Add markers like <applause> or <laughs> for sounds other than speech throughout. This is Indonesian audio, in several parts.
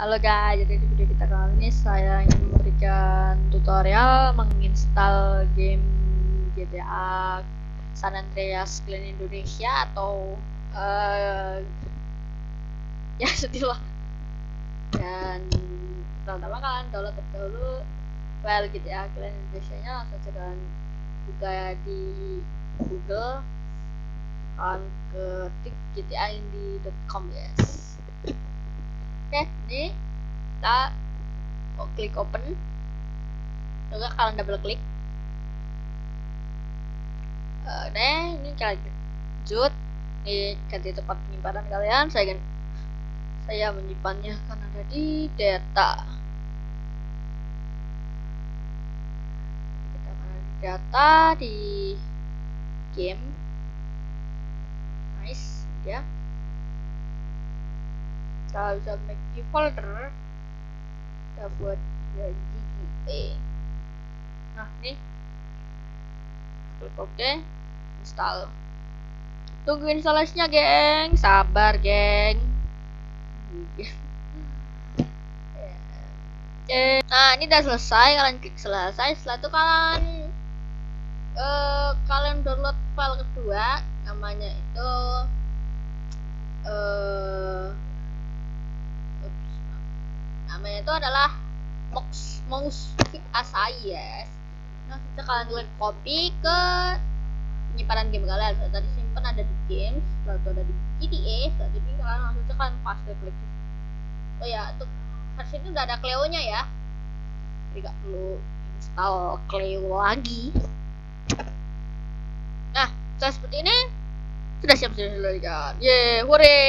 Halo guys, jadi di video kita kali ini saya ingin memberikan tutorial menginstal game GTA San Andreas Clan Indonesia atau uh, <laughs> ya sedih lah. Dan pertama kalian download dahulu file GTA Clan Indonesia nya langsung saja kalian buka di Google. Kalian ketik gtaindie.com guys oke ini kita klik open. Juga kalian double klik. Uh, nah ini kalian lanjut. Ini ganti tempat penyimpanan kalian. Saya saya menyimpannya kan ada di data. Kita mana di data di game. Nice ya kita bisa make new folder kita buat ya GTA nah nih klik OK install. Tunggu instalasinya geng. Sabar geng. <laughs> Nah ini udah selesai. Kalian klik selesai. Setelah itu kalian uh, kalian download file kedua. Namanya itu uh, namanya itu adalah Mox Mouse Fit Asayes nah kita kalian klik copy ke penyimpanan game kalian. Tadi simpan ada di games itu ada di GTA setelah itu kalian langsung tekan paste klik oh ya untuk versi ini udah ada Cleo nya ya. Jadi gak perlu install Cleo lagi. Nah setelah seperti ini. Sudah siap sudah dilakukan ye hore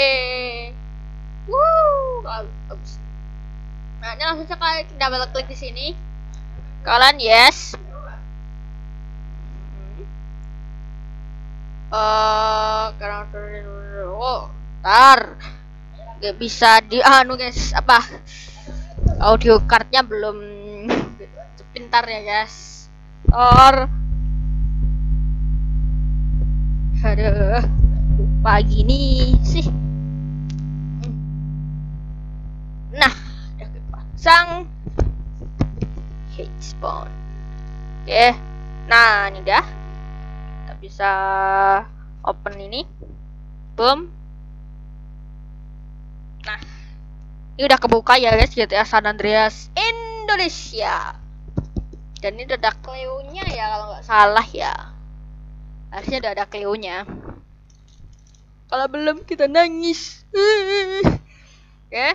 Woo, bagus. Nah, ini langsung saja double klik di sini. Kalian yes. Eh, karakter oh, tar. Gak bisa di anu guys, apa? Audio cardnya belum pintar ya guys. Tor. Aduh, lupa gini sih. Nah, udah kepasang hate spawn. Oke, nah ini dah. Kita bisa open ini. Boom. Nah, ini udah kebuka ya guys GTA San Andreas Indonesia. Dan ini udah ada Cleo-nya ya kalau nggak salah ya harusnya udah ada Cleo-nya kalau belum kita nangis oke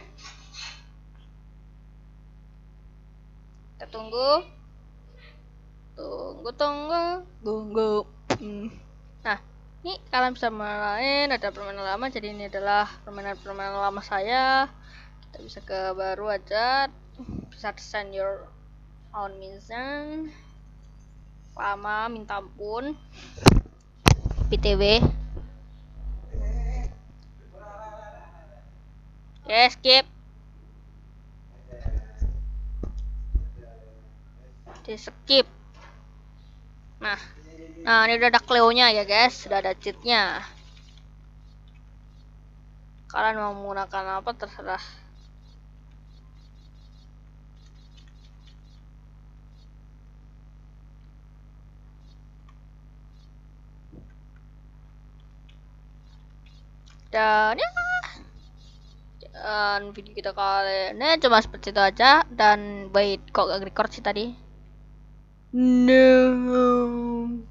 kita tunggu tunggu tunggu tunggu hmm. nah ini kalian bisa main ada permainan lama. Jadi ini adalah permainan-permainan lama saya. Kita bisa ke baru aja. Bisa send your own mission lama minta ampun. PTW Oke skip. Di skip nah nah ini udah ada Cleo nya ya guys. Sudah ada cheatnya. Kalian mau menggunakan apa terserah. Dan ya dan video kita kali ini cuma seperti itu aja. Dan wait kok gak record sih tadi No.